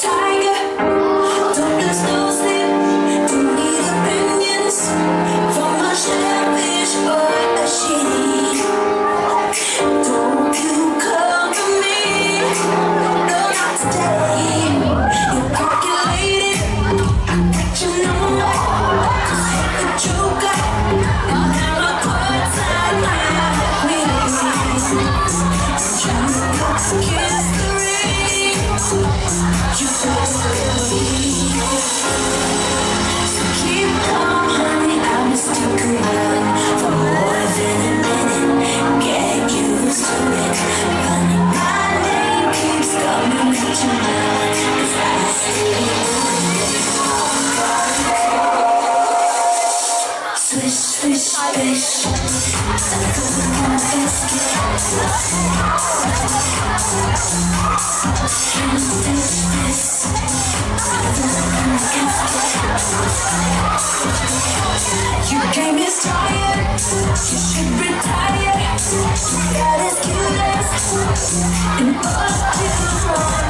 Time. I tired You should retire. That is cute And all of